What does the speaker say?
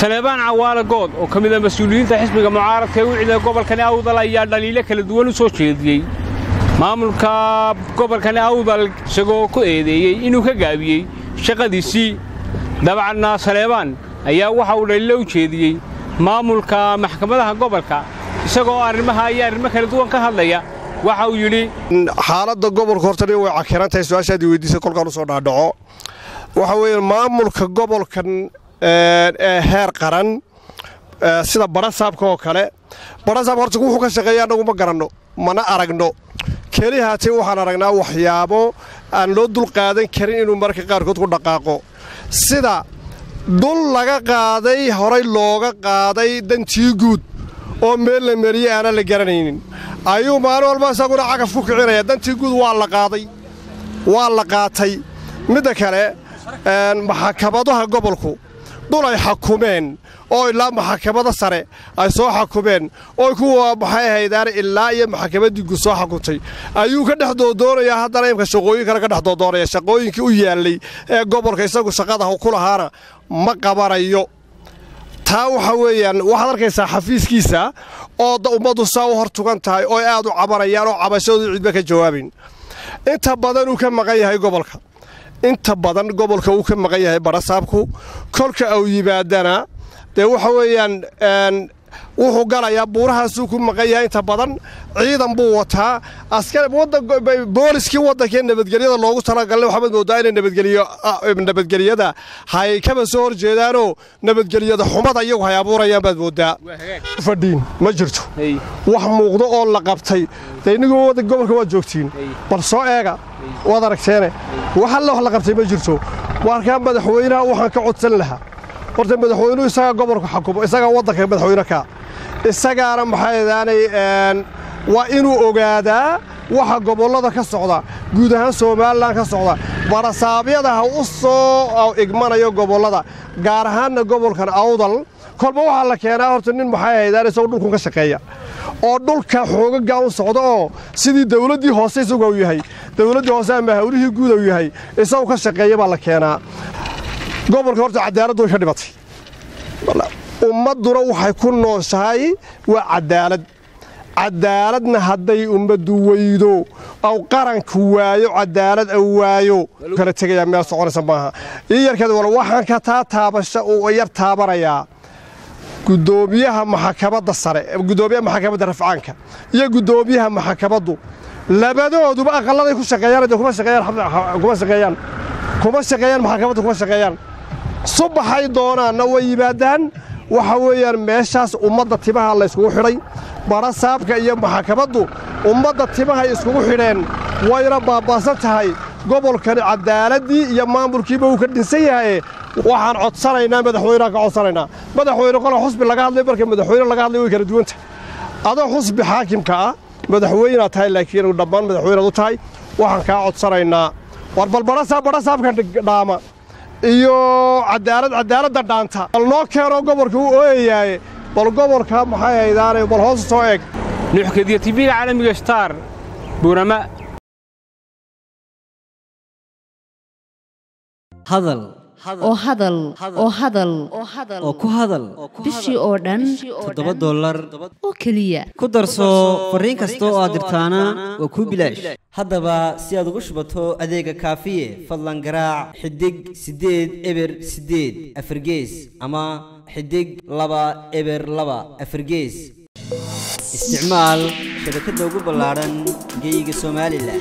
saleebaan cawaale good oo ka mida mas'uuliyiinta xisbiga mucaaradka ee cida gobolkani awdal ayaa dhaliilo kala duwan u soo jeediyey maamulka gobolkani awdal isagoo ku eedeeyey inuu ka gaabiyey shaqadiisii. Dabcanna saleebaan ayaa waxa uu dhaliilo u jeediyey maamulka maxkamadaha gobolka isagoo arrimaha iyo arrimo kala duwan ka hadlaya. Waxa uu yidhi xaaladda gobolka hortani way cakiran tahay su'aashaadii weydiisay kolkaan u soo dhaadhaco. Waxa weeye maamulka gobolkan heer qaran sida barasaabka oo kale. Barasaab horta wuxuu ka shaqeeya annagu ma garanno mana aragno. Keli haatee waxaan aragnaa waxyaabo aan loo dulqaadan karin inuu mararka qaarkood ku dhaqaaqo. Sida dhul laga qaaday horay looga qaaday dantii guud oo meel la meriye aanan la garanaynin. Ayuu maalin walba isaguna cagaf ku kicinaya dantii guud waa la qaaday waa la qaatay. Midda kale maxkamadaha gobolku dhul ay xakumeen oo ilaa maxkamada sare ay soo xakumeen oo kuwa maxay ahaydaan ilaa iyo maxkamaddii guud soo xakuntay ayuu ka dhex doodoonayaa haddana imka shaqooyin ka dhex doodoonaya shaqooyinkii u yaallay ee gobolka isagu shaqada ku lahaana ma qabanayo taa waxa weeyaan waxaad arkaysaa xafiiskiisa oo ummaddu saa u hor tugan tahay oo aad u cabanayaan oo cabashadu cidba ka jawaabayn inta badan uu ka maqan yahay gobolka inta badan gobolka uu ka maqan yahay barasaabku kolka au yimaadana dee waxa weeyaan wuxuu galayaa buurahaasuu ku maqan yahay inta badan. Ciidan buu wataa. Booliskii waddankee nabadgelyada loogu talagalay waxaad moodaa inay nabadgelyada hay kaba soo hor jeedaanoo nabadgelyada xumada iyagu hay abuurayaan baad moodaa. Fadhiin ma jirto. Wax muuqdo oo la qabtay. De wadda gobolka waad joogtiin. Bal soo eega. Waad aragteene wax alle wax la qabtay ma jirto. Markaa madaxweynaha waxaan ka codsan lahaa horta madaxweynuhu isagaa gobolka xakumo isagaa waddanka madaxweyne ka isagaana maxaydaanay waa inuu ogaadaa waxa gobollada ka socda guud ahaan somalilan ka socda. Barasaabyada ha u soo igmanayo gobollada gaar ahaanna gobolkan awdal. Kolba waxaa la keenaa horta nin maxay ahaydaan isagoo dhulkun ka shaqeeya. Oo dhulka xoogagaa u socda oo sidii dawladdii hoose isagu yahay. Dawladdii hoose ama hawlihii guud u yahay isagu ka shaqeeya baa la keenaa gobolka horta cadaaladdu way ka dhibatay ummadduna waxay ku nooshahay waa cadaalad. Cadaaladna hadday ummaddu weydo aw qaranku waayo cadaalad aw waayo kala tegayaa meel soconaysa maaha. Ii wal waxaan ka taa taabasha uu yar taabanayaa. Gudoomiyaha maxkamadda sare gudoomiyaha maxkamadda rafcaanka iyo gudoomiyaha maxkamaddu labadooduba aqalladay ku shaqeeyaan kuma shaqeeyaan kuma shaqeeyaan. Maxkamadda kuma shaqeeyaan subaxay doonaanna way yimaadaan. Waxa weeyaan meeshaas ummadda timaha la yskugu xidhay barasaabka iyo maxkamaddu ummadda timahay iskugu xidheen wayna baaba'san tahay. Gobolkani cadaaladii iyo maamulkiiba uu ka dhinsan yahaye waxaan codsanaynaa madaxweyneha ka codsanaynaa. Madaxweyne qola xusbi laga hadlay marka madaxweyne laga hadlay way kala duwanta adoo xusbi xaakimka ah madaxweyneaad tahay laakiin dhammaan madaxweynead u tahay. Waxaan kaa codsanaynaa. War bal barasaab barasaabka dhaama iyo cadaalad cadaaladda dhaanta bal noo keenoo gobolka u ooyayaaye bal gobolka maxay haydaane bal hoos soo eeg. Nuuxkadiya tibiga caalamiga star buurama. Hadal. Oo hadal. Oo hadal. Oo ku hadal. Bishii oo dhan toddoba dollar. Oo keliya. Ku darso fariin kasta oo aad dirtaana waa kuu bilaash haddaba si aad ugu shubato adeega kaafiye fadlan garaac xidig siddeed eber siddeed afargees ama xidig laba eber laba afargees isticmaal shabakadda ugu ballaadhan geyga somalilan